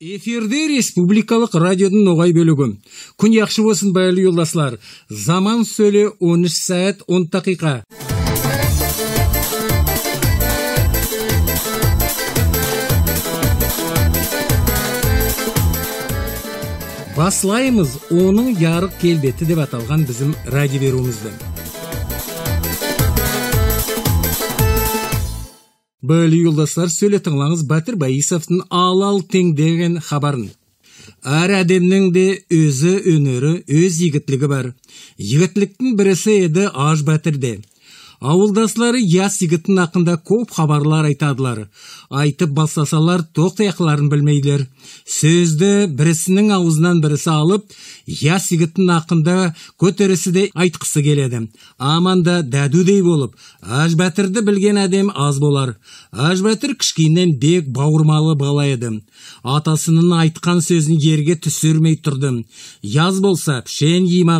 эфирде республикалық радиодың ноғай бөлігі күн яқшы болсын байлы жолдашлар заман сөлі 13 сәт 10 дақиқа баслаймыз оның ярық келбеті деп аталған біздің радио беруімізді. Бөлі юлдастар сөйле тыңлаңыз Батыр Баисовтың алал тең деген хабарын. Әр әдемнің де өзі өнері, өз егітлігі бар. Егітліктің бірісі еді Аж Батырде ауылдаслары яс егіттің ақында көп хабарлар айтадылар. Айтып бастасалар тоқтаяқларын білмейлер. Сөзді бірісінің аузынан бірісі алып яс егіттің ақында көтерісі де айтқысы келеді. Аманда дәдудей болып әжбәтірді білген әдем аз болар. Әжбәтір кішкенен бек бауырмалы бала еді. Атасының айтқан сөзін жерге түсірмей тұрды. Яз болса пішен киім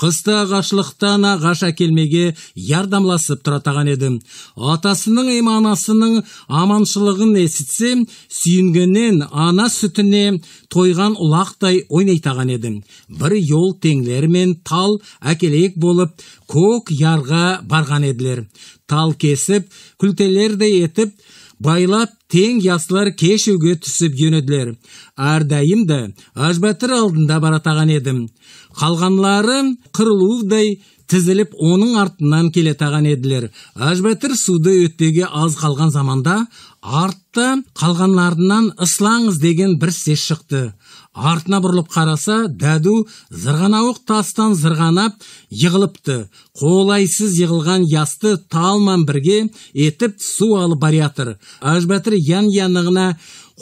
қыста ағашлықтан ағаш әкелмеге ярдамла араласып тұратаған еді атасының ем анасының аманшылығын есітсе сүйінгеннен ана сүтіне тойған ұлақтай ойнайтаған еді бір yol теңлермен тал әкелек болып көк ярға барған еділер. Тал кесіп күлтелердей етіп байлап тең ясылар кешуге түсіп жөнеділер әрдайым да ажбәтір алдында баратаған едім. Қалғанлары қырылудай тізіліп оның артынан келетаған еділер. Әжбәтір суды өтпеге аз қалған заманда артта қалғанларынан ыслаңыз деген бір сес шықты. Артына бұрылып қараса дәду зырғанауық тастан зырғанап йығылыпты. Қолайсыз йығылған ясты талман бірге етіп су алып бара жатыр әжбәтір ян янығына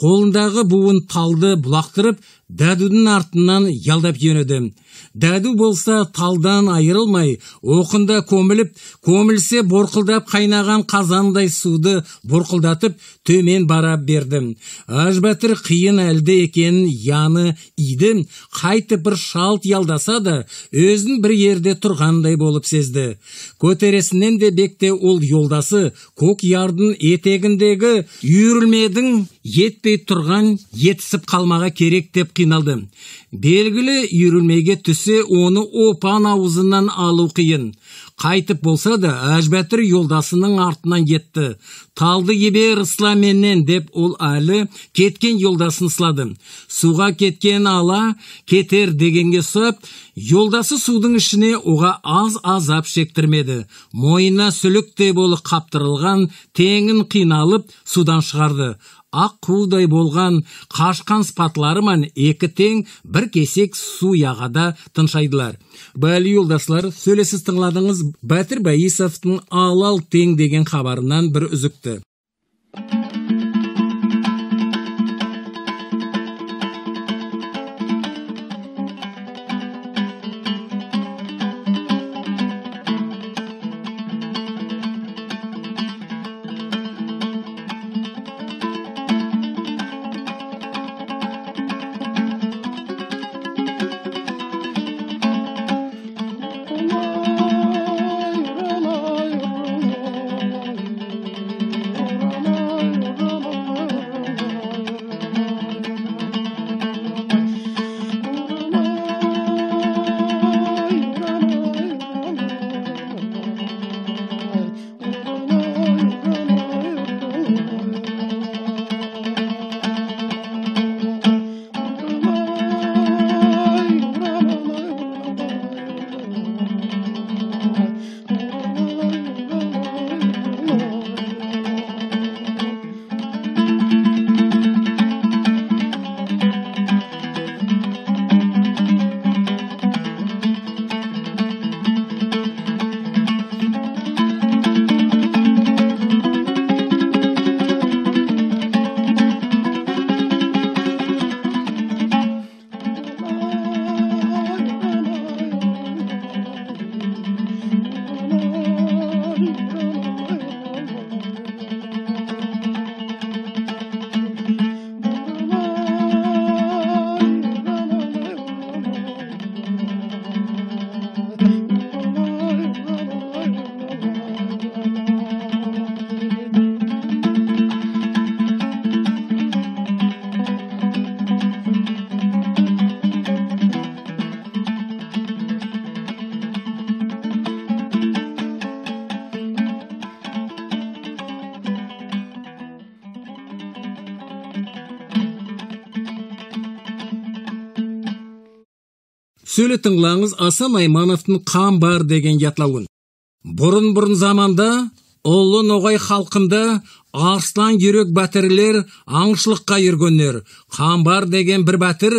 қолындағы буын талды бұлақтырып дәдудің артынан ялдап жөнеді дәду болса талдан айырылмай оқында көміліп көмілсе борқылдап қайнаған қазандай суды бұрқылдатып төмен бара берді әжбәтір қиын әлде екенін яны иді қайтып бір шалт ялдаса да өзін бір ерде тұрғандай болып сезді. Көтересінен де бекте ол жолдасы көк ярдың етегіндегі үйірілмедің етпей тұрған етісіп қалмаға керек деп қиналды белгілі үйірілмеге түссе оны опан аузынан алу қиын қайтып болса да әжбәтір жолдасының артынан кетті талды ебер менен деп ол әлі кеткен жолдасын сылады. Суға кеткен ала кетер дегенге ұсап жолдасы судың ішіне оға аз азап шектірмеді. Мойнына сүліктей болып қаптырылған теңін қиналып судан шығарды. Ақ қудай болған қашқан спатларыман екі тең бір кесек су яғада тыншайдылар. Бәлі жолдашлар сөйлесіз тыңладыңыз бәтір бәйісовтың алал тең деген хабарынан бір үзікті. Сөйле тыңлаңыз асан аймановтың қамбар деген ятлауын. Бұрын бұрын заманда ұлы ноғай халқында арслан үйрек бәтірлер аңшылыққа жүргеннер қамбар деген бір бәтір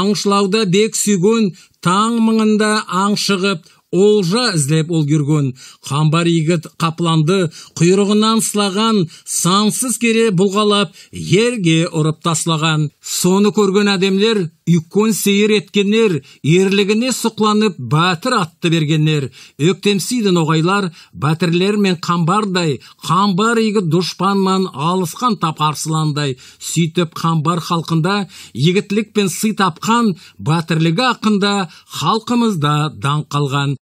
аңшылауда бек сүйген таң мыңында аңшығып олжа іздеп ол жүрген қамбар егіт қапланды құйрығынан сылаған сансыз кере бұлғалап ерге ұрып таслаған соны көрген әдемлер үккөн сейір еткеннер ерлігіне сұқланып бәтір атты бергеннер өктемсейді ноғайлар бәтірлер мен қамбардай қамбар игі дұшпанман алысқан тап арсыландай. Сөйтіп қамбар халқында егітлік пен сый тапқан бәтірлігі ақында халқымызда даңқ қалған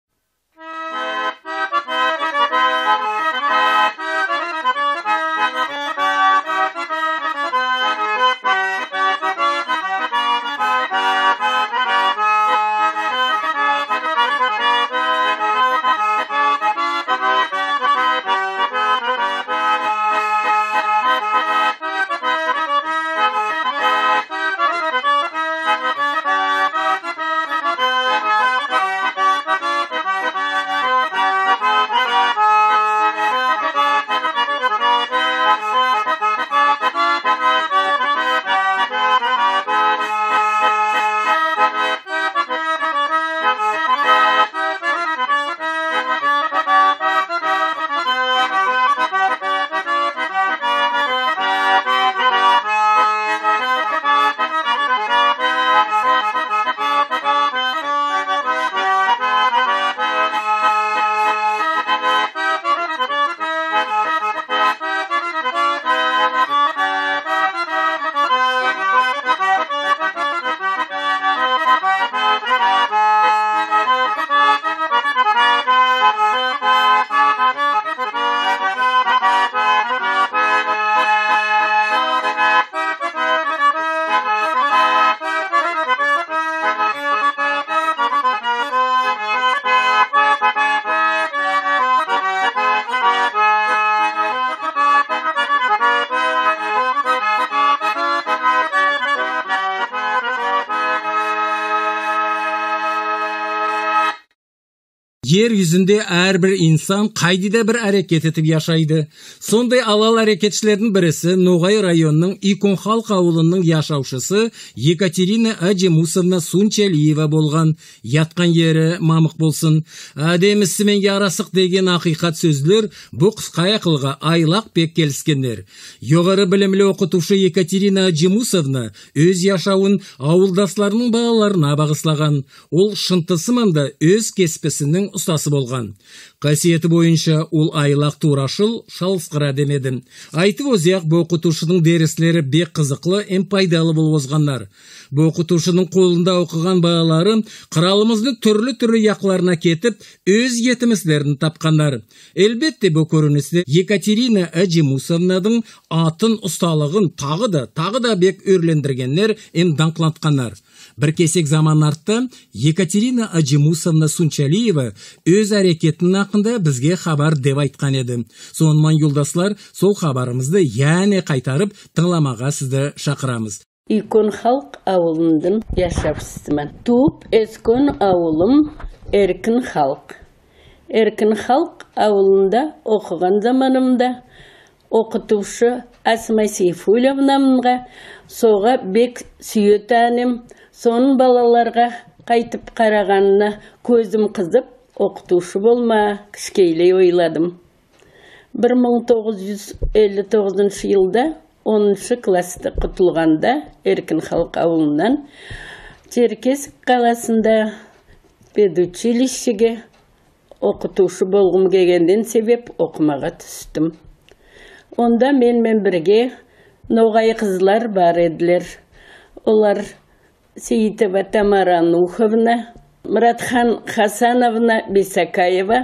жер жүзінде әрбір инсан қайдida бір әрекет етіп яшайды сондай алал әрекетшілердің бірісі ноғай районының иконхалк ауылының яшаушысы екатерина аджемусовна сунчалиева болған ятқан ері мамық болсын әдемісімен ярасық деген ақиқат сөзлер бұл қысқа ақылға айлақ бек келіскендер жоғары білімлі оқытушы екатерина аджемусовна өз яшауын ауылдасларының балаларына бағыслаған ол шынтысымында өз кеспісінің ұстасы болған. Қасиеті бойынша ол айлақ турашыл шалысқыра демеді. Айтып өзек оқытушының дәрістері бек қызықлы эм пайдалы бұл оқытушының қолында оқыған балалары қыралымыздың түрлі түрлі яқларына кетіп өз етіміздерін тапқандар. Әлбетте бұл көріністе екатерина әжимусовнаның атын ұсталығын тағы да тағы да бек өрлендіргендер эм даңқлатқандар бір кесек заман артты екатерина аджимусовна сунчалиева өз әрекетінің ақында бізге хабар деп айтқан еді сонымен юлдаслар сол хабарымызды яне қайтарып тыңламаға сізді шақырамыз икон халық ауылындың яшапсызмын туып өскен ауылым еркін халық еркін халық ауылында оқыған заманымда оқытушы асма сейфулловнамға соға бек сүйетәнім. Соның балаларға қайтып қарағанына көзім қызып оқытушы болма кішкейлей ойладым. 1959 жылда 10 класты құтылғанда еркін халық ауылынан черкес қаласында педучилищеге оқытушы болғым келгенден себеп оқымаға түстім. Онда менмен бірге ноғай қызлар бар еділер олар Сейітова Тамара Нуховна, Мұратхан Хасановна Бесакаева,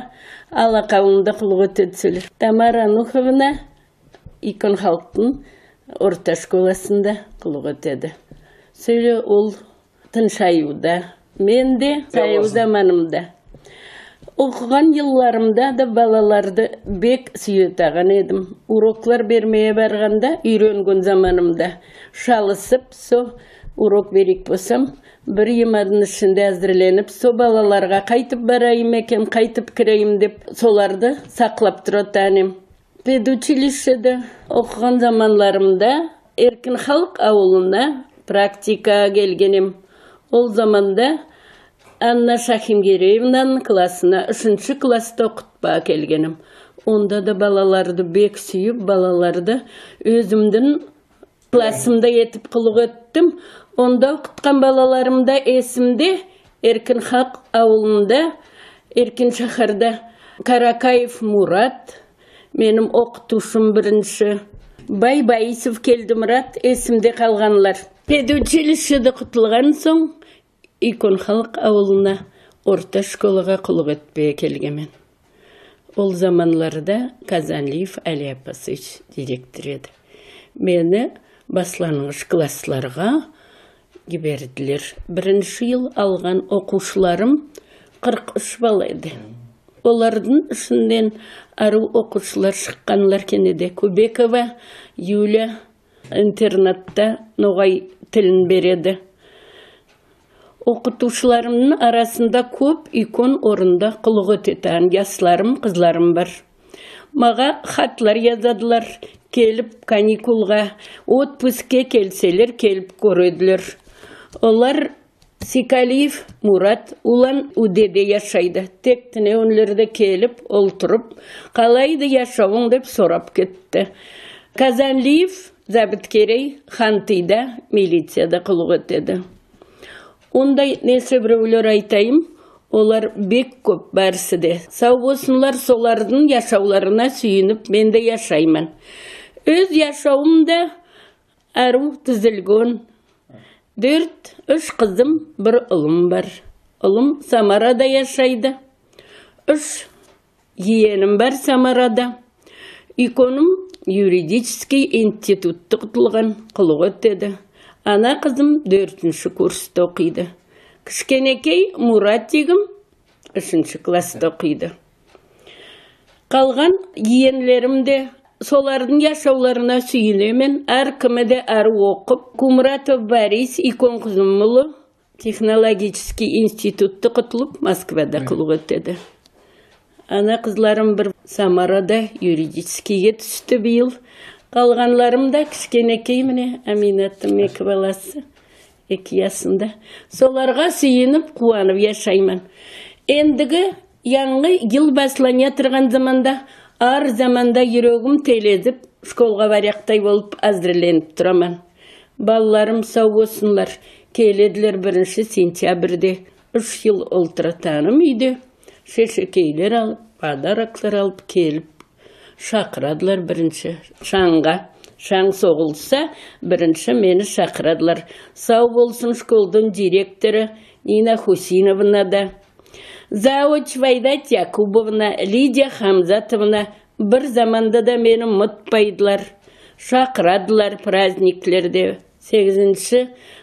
алақауында құлғы түтсіл. Тамара Нуховна икон халықтың орта школасында құлғы өтеді. Сөйлі ол тыншаюда, мен де шаю заманымда. Оқыған елларымда да балаларды бек сүйетаған едім. Уроклар бермее барғанда, үйренген заманымда шалысып, со урок берек болсам, бір емадың ішінде әзірленіп, со балаларға қайтып барайым екен, қайтып кірейім деп, соларды сақлап тұрады әнем. Педучилищеде оқыған заманларымда Еркін халық ауылына практика келгенем. Ол заманда Анна Шахимгереевнаның классына үшінші класста оқытпа келгенім. Онда да балаларды бек сүйіп, балаларды өзімдің классымда етіп қылық өттім. Онда оқытқан балаларымда есімде Еркін Хақ ауылында, Еркін шахарда Каракаев Мурат, менің оқытушым бірінші. Бай Байисов келді Мұрат, есімде қалғанлар. Педучилищеде құтылған соң, икон халық ауылына орта школаға құлық өтпей келгенмін ол заманларда казанлиев әли апасович директор еді. Мені басланғыш классларға жіберділер бірінші ел алған оқушыларым 43 бала еді. Олардың ішінен ару оқушылар шыққанлар кенеде кубекова юля интернатта ноғай тілін береді. Оқытушыларымның арасында көп икон орында құлық өтетін жастарым қызларым бар маға хатлар язадылар келіп каникулға отпускке келселер келіп көреділер олар Сикалиев Мурат улан удеде яшайды. Тек тінеунлерді келіп, олтырып, қалайды яшауың деп сорап кетті. Казанлиев Забіткерей хантыйда милицияда құлық өтеді ондай несі біреулер айтайым олар бек көп бәрісі де сау болсынлар солардың яшауларына сүйініп мен де яшаймын. Өз яшауымда әру тізілген. Төрт үш қызым бір ұлым бар. Ұлым самарада яшайды. Үш иенім бар самарада. Иконым юридический институтты құтылған құлық өтеді. Ана қызым төртінші курста оқиды. Кішкенекей муратигім үшінші класста оқиды. Қалған иенлерім де солардың яшауларына сүйінемін әркімі де әр оқып кумратов борис иконқызымұлы технологический институтты құтылып москвада қылып өтеді. Ана қызларым бір самарада юридическийге түсті биыл. Қалғанларым да кішкенекей міне әминаттың екі баласы екі жасында соларға сүйініп қуанып яшаймын ендігі яңғы ел баслана тұрған заманда ар заманда жүрегім телезіп школға баряқтай болып әзірленіп тұрамын балаларым сау болсынлар келеділер бірінші сентябрьде үш жыл олтыратаным үйде шешекейлер алып подароклар алып келіп шақырадылар бірінші. Шаңға. Шаң соғылса бірінші мені шақырадылар. Сау болсын школдың директоры нина хусиновна да. Завуч вайдат якубовна лидия хамзатовна бір заманда да мені ұмытпайдылар шақырадылар праздниклерде. Сегізінші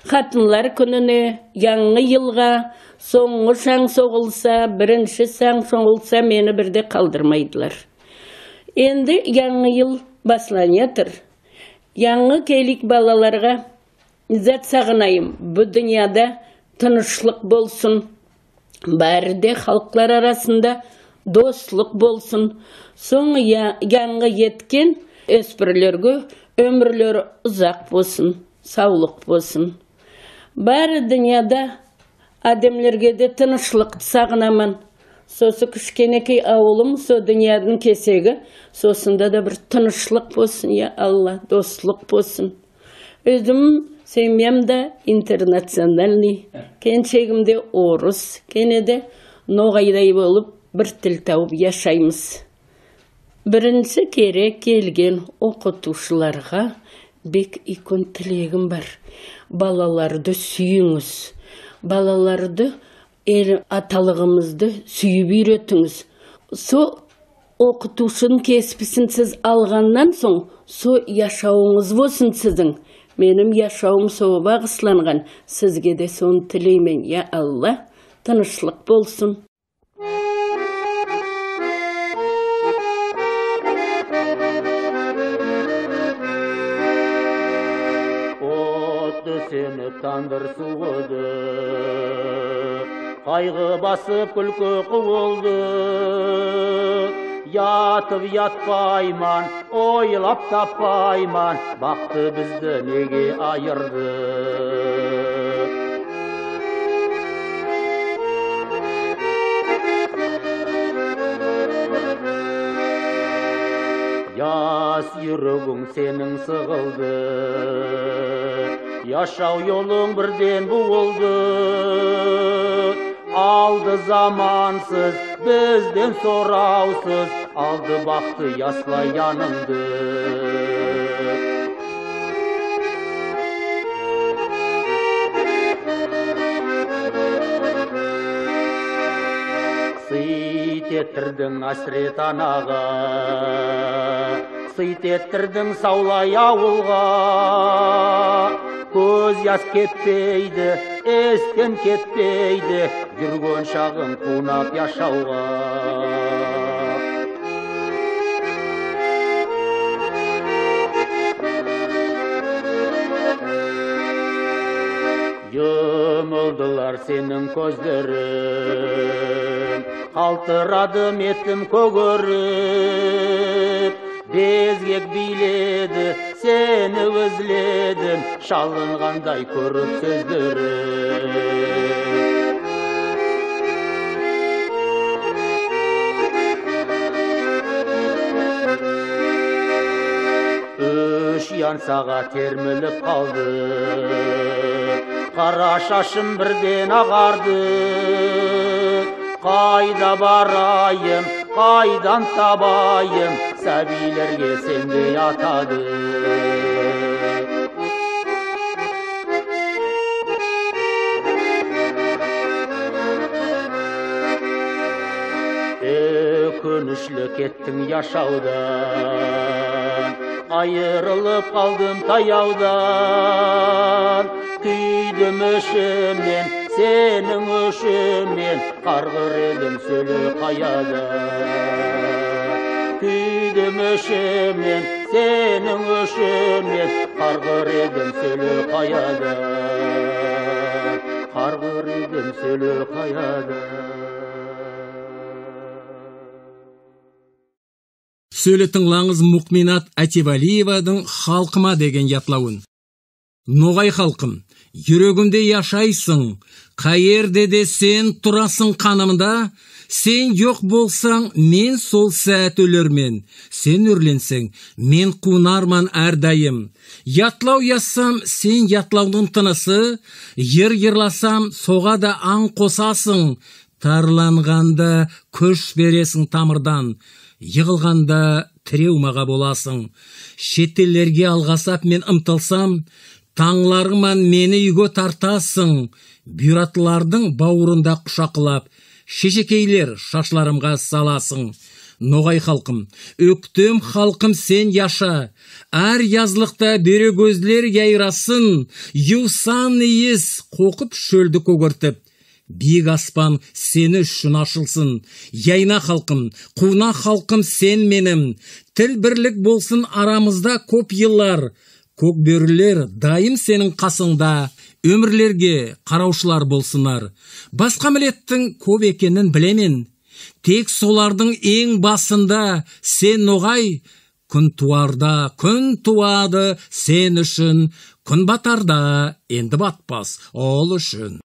қатынлар күніне яңы жылға соңғы шаң соғылса бірінші шаң соғылса мені бірде қалдырмайдылар. Енді яңы ел басылан тұр. Яңы келік балаларға зат сағынайым. Бұл дүнияда тынышлық болсын. Бәрі де арасында достық болсын. Соңы яңы еткен өспірлерге өмірлері ұзақ болсын саулық болсын. Бәрі дүнияда адамлерге де тынышлықты сағынамын. Сосы кішкенекей ауылым со дүниядың кесегі. Сосында да бір тынышлық болсын я алла достылық болсын. Өзім семьям да интернациональный. Келіншегім де орыс кенеде ноғайдай болып бір тіл тауып яшаймыз. Бірінші керек келген оқытушыларға бек икон тілегім бар. Балаларды сүйіңіз. Балаларды ел аталығымызды сүйіп үйретіңіз со оқытушының кеспісін сіз алғаннан соң со яшауыңыз болсын сіздің. Менің яшауым соға бағысланған сізге де соны тілеймін я алла. Тынышлық болсын. Сені тандыр суыды қайғы басып күлкі қуылды. Ятып ятпайман ойлап таппайман бақты бізді неге айырды? Яс жүрегің сенің сығылды. Яшау жолың бірден буылды. Алды замансыз бізден сораусыз алды бақты яслай яныңды сыйт еттірдің әсірет анаға сыйт еттірдің саулай ауылға. Көз яс кетпейді естен кетпейді жүрген шағын қунап яшауға жұмылдылар сенің көздерің қалтырадым еттім көгеріп безгек биледі сені өзледім шалынғандай көріп сөздерің үш янсаға терміліп қалды. Қара шашым бірден ағарды. Қайда барайым? Qaydan tabayım səbilərə səndə yatadım Ökünüşlük ettim yaşaudan Ayrılıp kaldım tayaudan Küydüm üşümden сенің өшімен қарғыр едім сөлі қаяда күйдім ішімнен сенің өшімен қарғыр едім сөлі қаяда қарғыр едім сөлі қаяда сөйле тыңлаңыз мұқминат әтебалиеваның халқыма деген ятлауын. Ноғай халқым жүрегімде яшайсың қайерде де сен тұрасың қанымда сен жоқ болсаң мен сол сәт өлермен сен өрленсең мен қунарман әрдайым ятлау yazсам сен ятлаудың тынысы ер ерласам соғада аң қосасың тарланғанда күш бересің тамырдан йығылғанда тіреумаға боласың шетелдерге алғасап мен ымтылсам таңларыңман мені үйге тартасың. Бұйратылардың бауырында құшақлап шешекейлер шашларымға саласың. Ноғай халқым өктем халқым сен яша. Әр язлықта берекөзлер яйрасын. Юсан иіс қоқып шөлді көгертіп. Биік аспан сені үшін ашылсын. Яйна халқым қуна халқым сен менім. Тіл бірлік болсын арамызда көп йыллар көкбөрілер дайым сенің қасыңда. Өмірлерге қараушылар болсынар. Басқа мілеттің көп екенін білемен тек солардың ең басында сен ноғай күн туарда күн туады сен үшін. Күн батарда енді батпас ол үшін.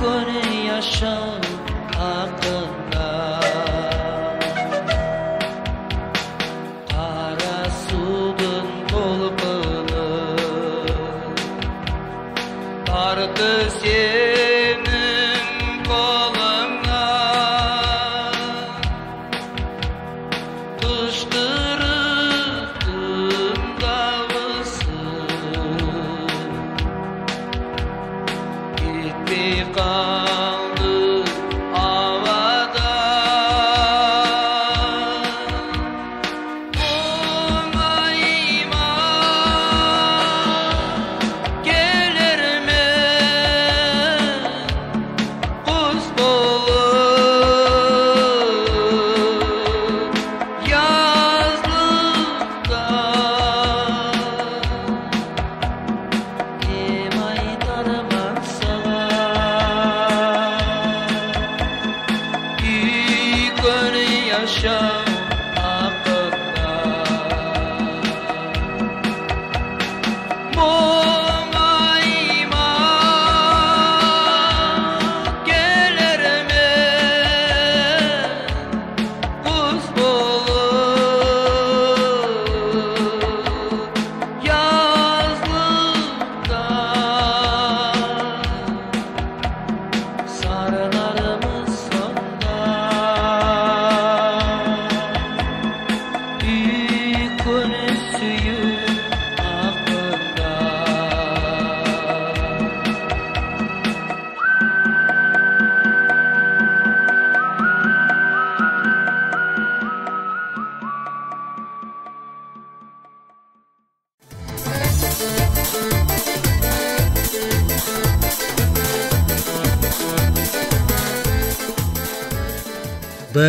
করে আশা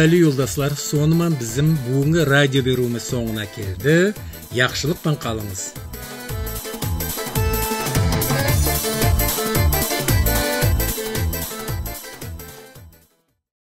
Дәлі үлдасылар, соныман біздің бүгінгі радио беруіміз соңына келді. Яқшылық қалыңыз.